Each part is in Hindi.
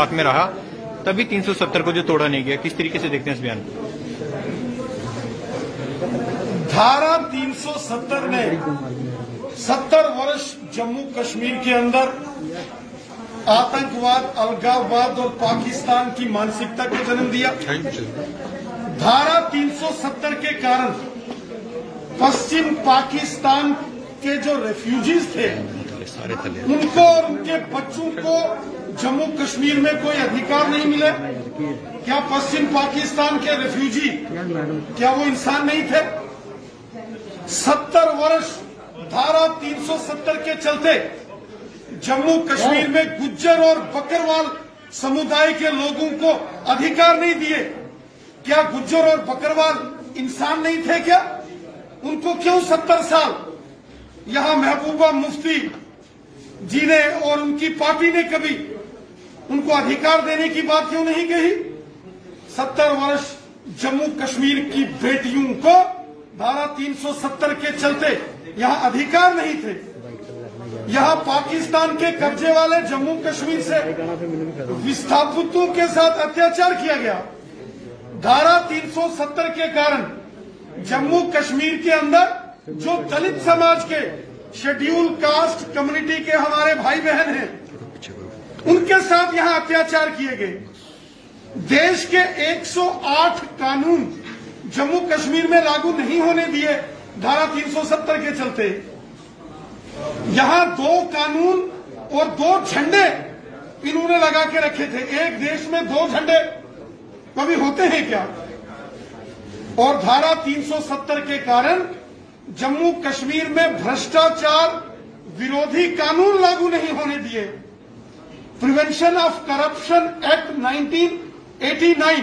हाथ में रहा तभी 370 को जो तोड़ा नहीं गया। किस तरीके से देखते हैं इस बयान को? धारा 370 ने 70 वर्ष जम्मू कश्मीर के अंदर आतंकवाद अलगाववाद और पाकिस्तान की मानसिकता को जन्म दिया। धारा 370 के कारण पश्चिम पाकिस्तान के जो रेफ्यूजीज थे उनको और उनके बच्चों को जम्मू कश्मीर में कोई अधिकार नहीं मिले? क्या पश्चिम पाकिस्तान के रेफ्यूजी क्या वो इंसान नहीं थे? सत्तर वर्ष, धारा 370 के चलते जम्मू कश्मीर में गुज्जर और बकरवाल समुदाय के लोगों को अधिकार नहीं दिए। क्या गुज्जर और बकरवाल इंसान नहीं थे क्या? उनको क्यों सत्तर साल? यहाँ महबूबा मुफ्ती जी ने और उनकी पार्टी ने कभी उनको अधिकार देने की बात क्यों नहीं कही? सत्तर वर्ष जम्मू कश्मीर की बेटियों को धारा 370 के चलते यहाँ अधिकार नहीं थे। यहाँ पाकिस्तान के कब्जे वाले जम्मू कश्मीर से विस्थापितों के साथ अत्याचार किया गया। धारा 370 के कारण जम्मू कश्मीर के अंदर जो दलित समाज के शेड्यूल कास्ट कम्युनिटी के हमारे भाई बहन हैं उनके साथ यहाँ अत्याचार किए गए। देश के 108 कानून जम्मू कश्मीर में लागू नहीं होने दिए, धारा 370 के चलते। यहाँ दो कानून और दो झंडे इन्होंने लगा के रखे थे। एक देश में दो झंडे। कभी होते हैं क्या? और धारा 370 के कारण जम्मू कश्मीर में भ्रष्टाचार विरोधी कानून लागू नहीं होने दिए। प्रिवेंशन ऑफ़ करप्शन एक्ट 1989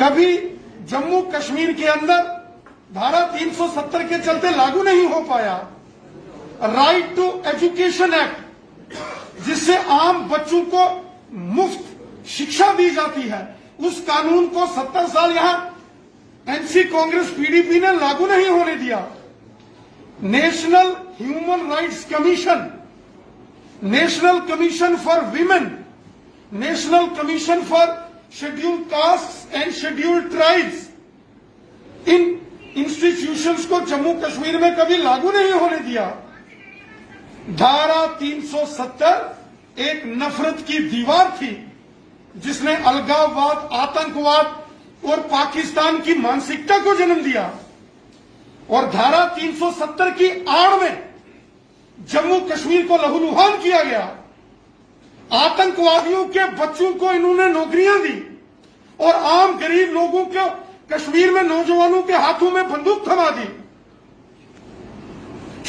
कभी जम्मू कश्मीर के अंदर धारा 370 के चलते लागू नहीं हो पाया। राइट टू एजुकेशन एक्ट जिससे आम बच्चों को मुफ़्त शिक्षा दी जाती है, उस कानून को 70 साल यहाँ एनसी कांग्रेस पीडीपी ने लागू नहीं होने दिया। National human rights commission national commission for women, national commission for schedule caste and schedule tribes. In institutions को जम्मू कश्मीर में कभी लागू नहीं होने दिया। धारा 370 एक नफरत की दीवार थी, जिसने अलगाववाद, आतंकवाद और पाकिस्तान की मानसिकता को जन्म दिया। और धारा 370 की आड़ में जम्मू कश्मीर को लहूलुहान किया गया। आतंकवादियों के बच्चों को इन्होंने नौकरियाँ दी और आम गरीब लोगों को कश्मीर में नौजवानों के हाथों में बंदूक थमा दी।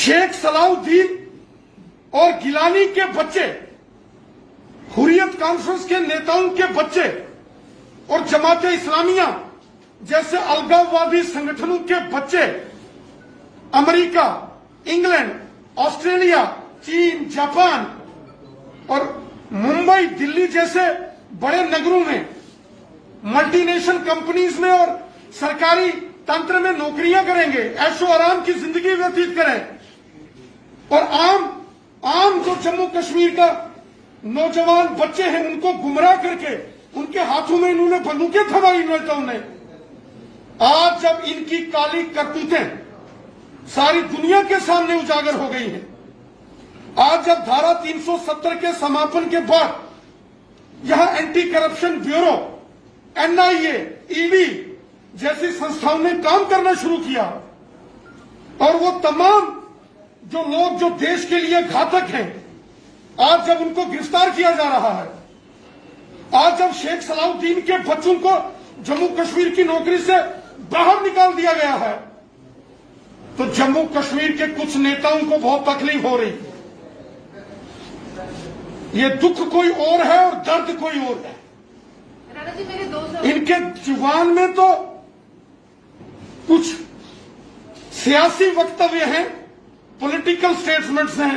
शेख सलाउद्दीन और गिलानी के बच्चे, हुरियत कॉन्फ्रेंस के नेताओं के बच्चे और जमात इस्लामिया जैसे अलगाववादी संगठनों के बच्चे, अमेरिका, इंग्लैंड ऑस्ट्रेलिया, चीन, जापान और मुंबई, दिल्ली जैसे बड़े नगरों में मल्टीनेशनल कंपनीज़ में और सरकारी तंत्र में नौकरियाँ करेंगे, ऐशो आराम की ज़िंदगी व्यतीत करें। और आम आम जो जम्मू कश्मीर का नौजवान बच्चे हैं, उनको गुमराह करके, उनके हाथों में इन्होंने बंदूकें थमाई नेताओं ने आज जब इनकी काली करतूतें सारी दुनिया के सामने उजागर हो गई है। आज जब धारा 370 के समापन के बाद यहाँ anti corruption bureau, NIA, ED जैसी संस्थाओं ने काम करना शुरू किया और वो तमाम जो लोग जो देश के लिए घातक हैं, आज जब उनको गिरफ़्तार किया जा रहा है, आज जब शेख सलाउद्दीन के बच्चों को जम्मू कश्मीर की नौकरी से बाहर निकाल दिया गया है तो जम्मू कश्मीर के कुछ नेताओं को बहुत तकलीफ़ हो रही है ये दुख कोई और है और दर्द कोई और है? इनके ज़ुबान में तो कुछ सियासी वक्तव्य हैं पॉलिटिकल स्टेटमेंट्स हैं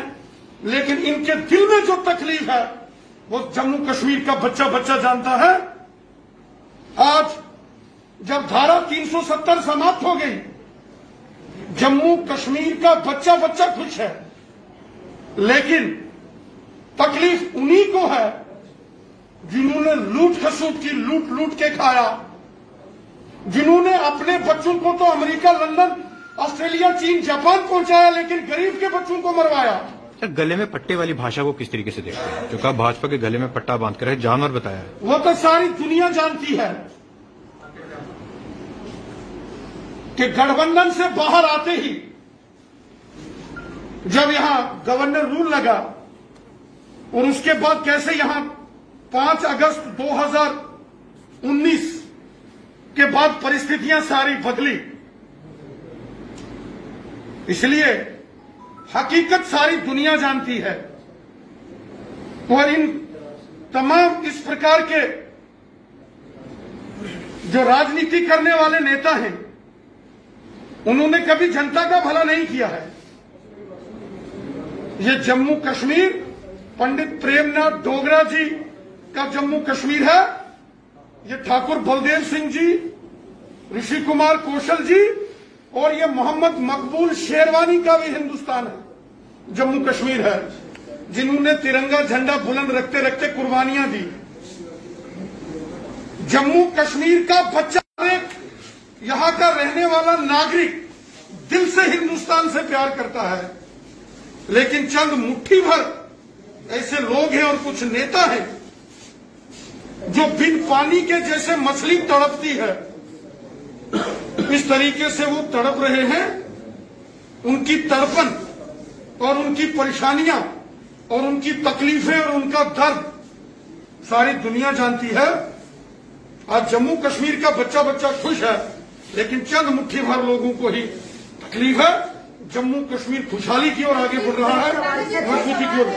लेकिन इनके दिल में जो तकलीफ़ है वो जम्मू कश्मीर का बच्चा बच्चा जानता है। आज जब धारा 370 समाप्त हो गई जम्मू कश्मीर का बच्चा बच्चा खुश है। लेकिन तकलीफ़ उन्हीं को है जिन्होंने लूट खसूट की लूट लूट के खाया। जिन्होंने अपने बच्चों को तो अमेरिका लंदन ऑस्ट्रेलिया चीन जापान पहुँचाया लेकिन गरीब के बच्चों को मरवाया। सर गले में पट्टे वाली भाषा को किस तरीके से देखते हैं? जो कहा भाजपा के गले में पट्टा बाँध कर है जानवर बताया है। वो तो सारी दुनिया जानती है। कि गठबंधन से बाहर आते ही जब यहाँ गवर्नर रूल लगा और उसके बाद कैसे यहाँ 5 अगस्त 2019 के बाद परिस्थितियाँ सारी बदली। इसलिए हकीकत सारी दुनिया जानती है और इन तमाम इस प्रकार के जो राजनीति करने वाले नेता हैं उन्होंने कभी जनता का भला नहीं किया है। ये जम्मू कश्मीर, पंडित प्रेमनाथ डोगरा जी का जम्मू कश्मीर है। ये ठाकुर बलदेव सिंह जी, ऋषि कुमार कौशल जी और ये मोहम्मद मकबूल शेरवानी का भी हिंदुस्तान है, जम्मू कश्मीर है, जिन्होंने तिरंगा झंडा बुलंद रखते रखते कुर्बानियाँ दी। जम्मू कश्मीर का बच्चा यहाँ का रहने वाला नागरिक दिल से हिंदुस्तान से प्यार करता है, लेकिन चंद मुट्ठी भर ऐसे लोग हैं और कुछ नेता हैं जो बिन पानी के जैसे मछली तड़पती है। इस तरीके से वो तड़प रहे हैं, उनकी तड़पन और उनकी परेशानियाँ और उनकी तकलीफें और उनका दर्द सारी दुनिया जानती है। आज जम्मू कश्मीर का बच्चा बच्चा खुश है। लेकिन चंद मुट्ठी भर लोगों को ही तकलीफ़ है। जम्मू कश्मीर खुशहाली की ओर आगे बढ़ रहा है। मजबूती की ओर।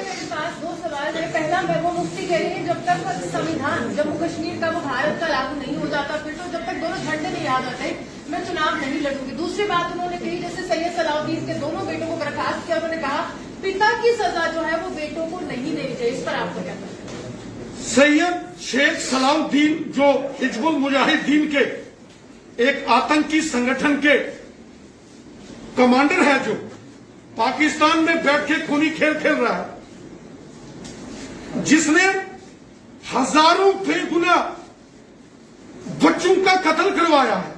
दो सवाल है। पहला मैं वो मुफ्ती कह रही है जब तक संविधान जम्मू कश्मीर का वो भारत का लागू नहीं हो जाता फिर तो जब तक दोनों झंडे नहीं याद आते मैं चुनाव नहीं लड़ूँगी। दूसरी बात उन्होंने कही जैसे सैयद सलाउद्दीन के दोनों बेटों को बर्खास्त किया उन्होंने कहा पिता की सजा जो है वो बेटों को नहीं देनी चाहिए। इस पर आपको क्या सैयद शेख सलाउद्दीन जो हिजबुल मुजाहिदीन के एक आतंकी संगठन के कमांडर है जो पाकिस्तान में बैठ के खूनी खेल खेल रहा है, जिसने हज़ारों बेगुना बच्चों का कत्ल करवाया है,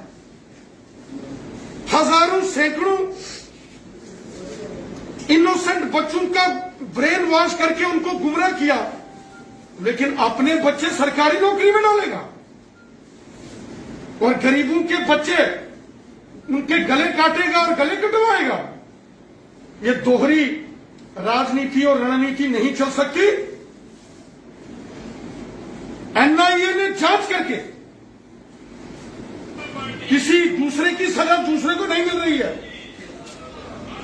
हज़ारों सैकड़ों इनोसेंट बच्चों का ब्रेन वॉश करके उनको गुमराह किया, लेकिन अपने बच्चे सरकारी नौकरी में डालेगा। और गरीबों के बच्चे उनके गले काटेगा और गले कटवाएगा। ये दोहरी राजनीति और रणनीति नहीं चल सकती। एनआईए ने जाँच करके किसी दूसरे की सजा दूसरे को नहीं मिल रही है।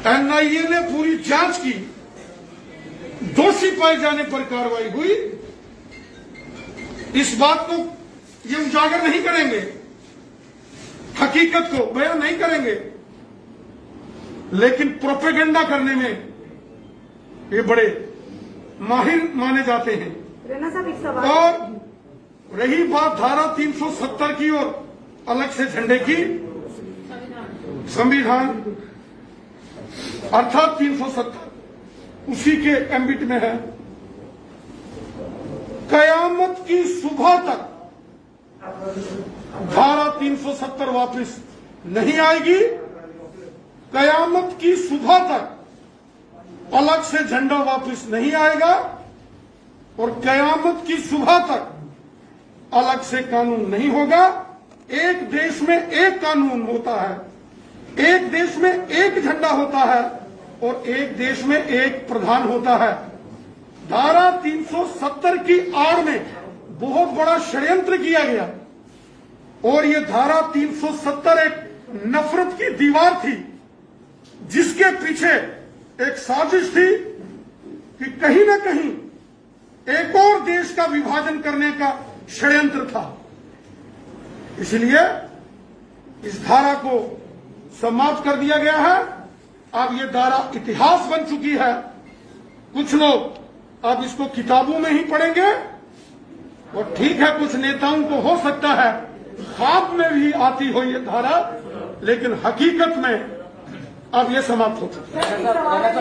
एनआईए ने पूरी जाँच की। दोषी पाए जाने पर कार्रवाई हुई। इस बात को ये उजागर नहीं करेंगे। हकीकत को बयान नहीं करेंगे। लेकिन प्रोपेगेंडा करने में ये बड़े माहिर माने जाते हैं। और रही बात धारा 370 की और अलग से झंडे की संविधान अर्थात 370 उसी के एम्बिट में है। कयामत की सुबह तक धारा 370 वापस नहीं आएगी। कयामत की सुबह तक अलग से झंडा वापस नहीं आएगा और कयामत की सुबह तक अलग से कानून नहीं होगा। एक देश में एक कानून होता है, एक देश में एक झंडा होता है और एक देश में एक प्रधान होता है। धारा 370 की आड़ में बहुत बड़ा षड्यंत्र किया गया। और ये धारा 370 एक नफरत की दीवार थी, जिसके पीछे एक साजिश थी कि कहीं ना कहीं एक और देश का विभाजन करने का षड्यंत्र था। इसलिए इस धारा को समाप्त कर दिया गया है। अब ये धारा इतिहास बन चुकी है। कुछ लोग अब इसको किताबों में ही पढ़ेंगे। और ठीक है, कुछ नेताओं को हो सकता है ख्वाब में भी आती हो ये धारा लेकिन हकीकत में अब ये समाप्त हो चुका है।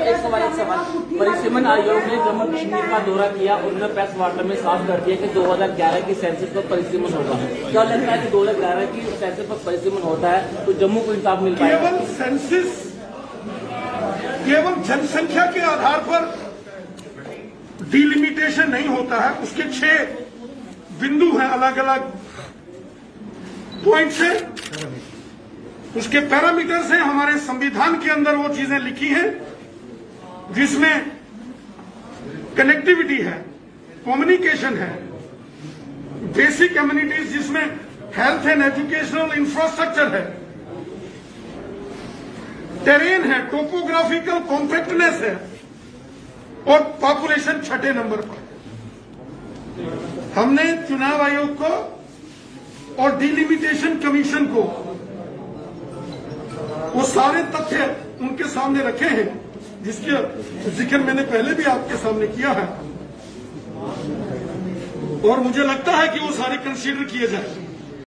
एक सवाल एक सवाल। परिसीमन आयोग ने जम्मू कश्मीर का दौरा किया उन्होंने प्रेस वार्ता में साफ़ कर दिया कि 2011 की सेंसस पर परिसीमन होगा। क्या लगता है कि 2011 की सेंसस पर परिसीमन होता है? तो जम्मू को इंसाफ मिल पाएगा। केवल सेंसिस केवल जनसंख्या के आधार पर डिलिमिटेशन नहीं होता है। उसके छह बिंदु हैं अलग अलग पॉइंट्स हैं उसके पैरामीटर्स हैं हमारे संविधान के अंदर वो चीज़ें लिखी हैं, जिसमें कनेक्टिविटी है कम्युनिकेशन है बेसिक कम्युनिटीज जिसमें हेल्थ एंड एजुकेशनल इंफ्रास्ट्रक्चर है टेरेन है टोपोग्राफिकल कॉम्पैक्टनेस है, और पॉपुलेशन छठे नंबर पर। हमने चुनाव आयोग को और डिलिमिटेशन कमीशन को। वो सारे तथ्य उनके सामने रखे हैं, जिसके ज़िक्र मैंने पहले भी आपके सामने किया है। और मुझे लगता है कि वो सारे कंसीडर किए जाए